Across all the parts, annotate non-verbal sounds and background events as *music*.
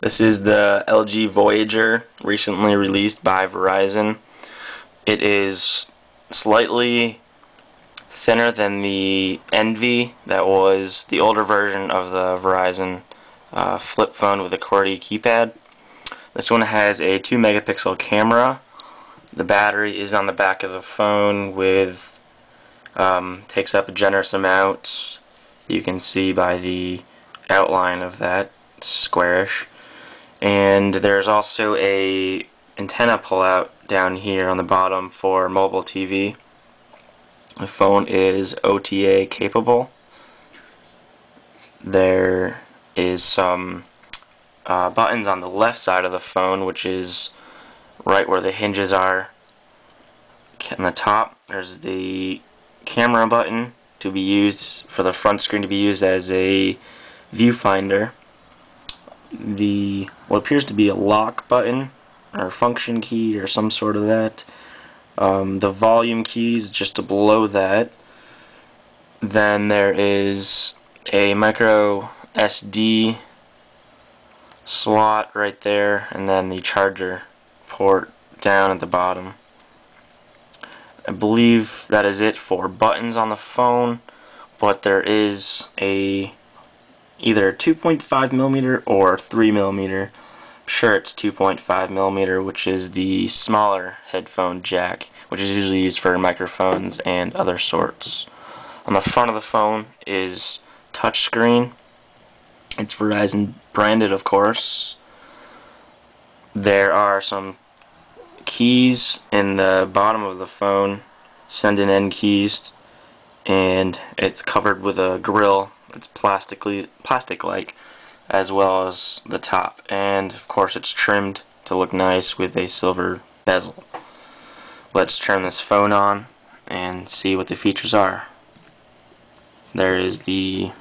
This is the LG Voyager, recently released by Verizon. It is slightly thinner than the Envy that was the older version of the Verizon uh, flip phone with a QWERTY keypad. This one has a 2 megapixel camera. The battery is on the back of the phone with um, takes up a generous amount. You can see by the outline of that squarish and there's also a antenna pullout down here on the bottom for mobile TV. The phone is OTA capable. There is some uh, buttons on the left side of the phone, which is right where the hinges are. On the top, there's the camera button to be used for the front screen to be used as a viewfinder the what appears to be a lock button or function key or some sort of that. Um, the volume keys just below that. Then there is a micro SD slot right there and then the charger port down at the bottom. I believe that is it for buttons on the phone but there is a either 2.5 millimeter or 3 millimeter. I'm sure it's 2.5 millimeter, which is the smaller headphone jack, which is usually used for microphones and other sorts. On the front of the phone is touchscreen. It's Verizon branded, of course. There are some keys in the bottom of the phone, send and end keys, and it's covered with a grill it's plastically plastic-like as well as the top. And of course it's trimmed to look nice with a silver bezel. Let's turn this phone on and see what the features are. There is the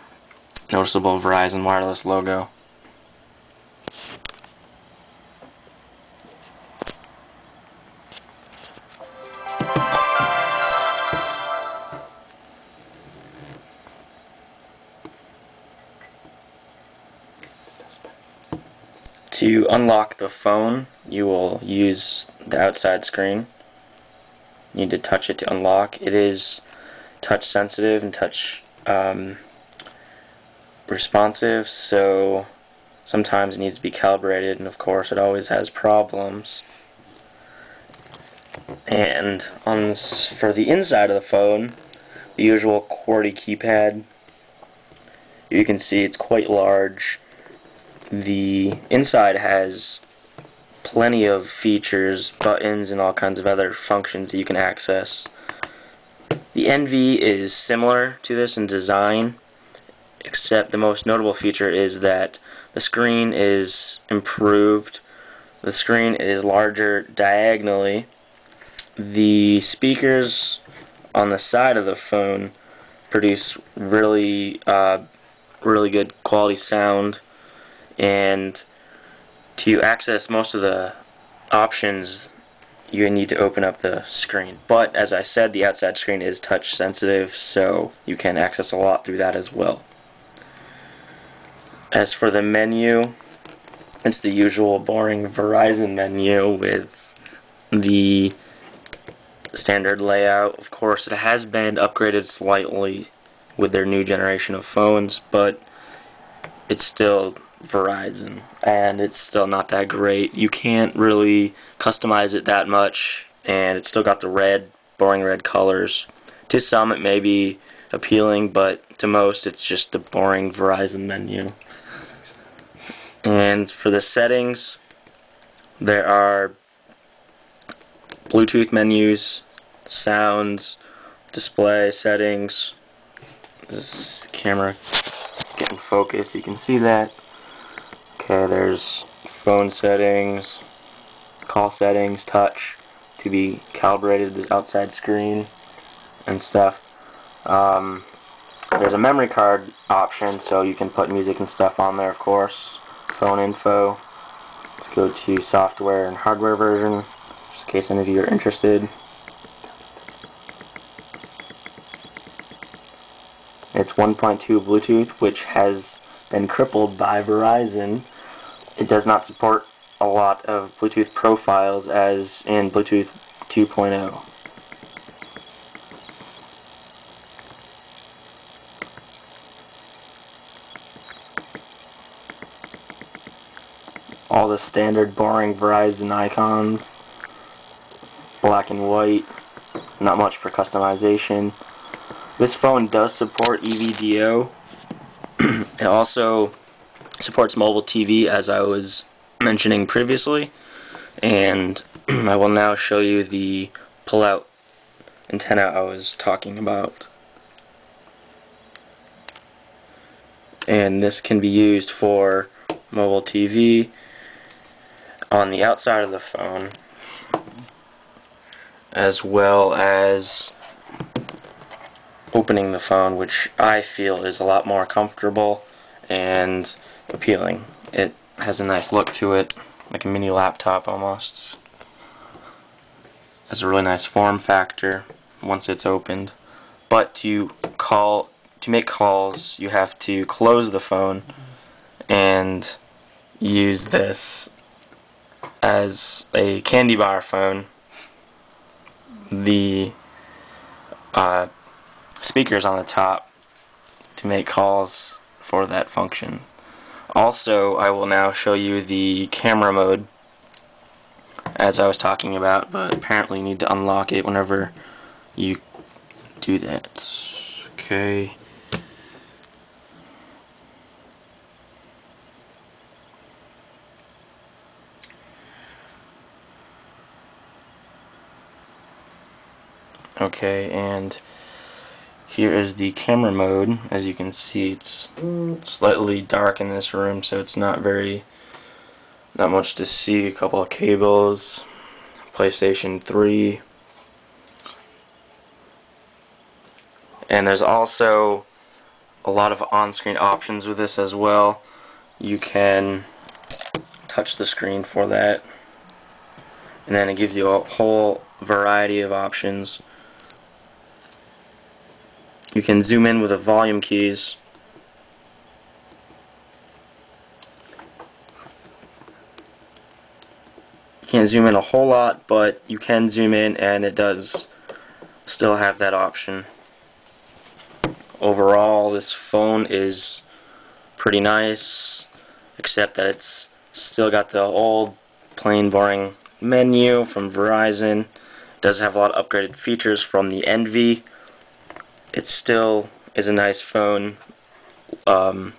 noticeable Verizon wireless logo To unlock the phone, you will use the outside screen. You need to touch it to unlock. It is touch sensitive and touch um, responsive, so sometimes it needs to be calibrated, and of course it always has problems. And on this, for the inside of the phone, the usual QWERTY keypad, you can see it's quite large the inside has plenty of features, buttons, and all kinds of other functions that you can access. The NV is similar to this in design, except the most notable feature is that the screen is improved. The screen is larger diagonally. The speakers on the side of the phone produce really, uh, really good quality sound and to access most of the options you need to open up the screen. But as I said the outside screen is touch sensitive so you can access a lot through that as well. As for the menu it's the usual boring Verizon menu with the standard layout. Of course it has been upgraded slightly with their new generation of phones but it's still Verizon and it's still not that great. You can't really customize it that much and it's still got the red, boring red colors. To some it may be appealing but to most it's just the boring Verizon menu. And for the settings there are Bluetooth menus, sounds, display settings, this camera getting focus, you can see that. Okay, there's phone settings, call settings, touch to be calibrated the outside screen and stuff. Um, there's a memory card option so you can put music and stuff on there of course. Phone info. Let's go to software and hardware version just in case any of you are interested. It's 1.2 Bluetooth which has been crippled by Verizon it does not support a lot of Bluetooth profiles as in Bluetooth 2.0. All the standard boring Verizon icons, black and white, not much for customization. This phone does support EVDO. *clears throat* it also supports mobile TV as I was mentioning previously and *clears throat* I will now show you the pull-out antenna I was talking about. And this can be used for mobile TV on the outside of the phone as well as opening the phone which I feel is a lot more comfortable and appealing. It has a nice look to it, like a mini laptop almost. Has a really nice form factor once it's opened. But to call to make calls you have to close the phone and use this as a candy bar phone. The uh, speakers on the top to make calls for that function. Also, I will now show you the camera mode as I was talking about, but apparently you need to unlock it whenever you do that. Okay. Okay, and here is the camera mode. As you can see, it's slightly dark in this room, so it's not very, not much to see. A couple of cables, PlayStation 3. And there's also a lot of on-screen options with this as well. You can touch the screen for that. And then it gives you a whole variety of options you can zoom in with the volume keys. You can't zoom in a whole lot, but you can zoom in and it does still have that option. Overall, this phone is pretty nice, except that it's still got the old plain boring menu from Verizon. Does have a lot of upgraded features from the Envy it still is a nice phone, um,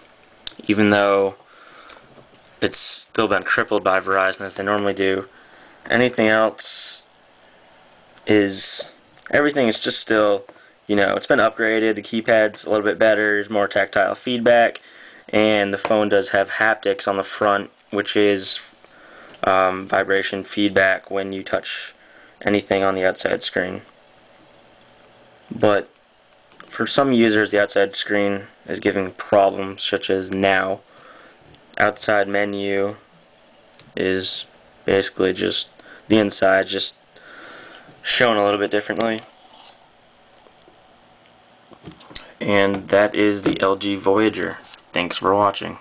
even though it's still been crippled by Verizon as they normally do. Anything else is everything is just still, you know, it's been upgraded. The keypad's a little bit better. There's more tactile feedback, and the phone does have haptics on the front, which is um, vibration feedback when you touch anything on the outside screen. But for some users, the outside screen is giving problems, such as now. Outside menu is basically just the inside, just shown a little bit differently. And that is the LG Voyager. Thanks for watching.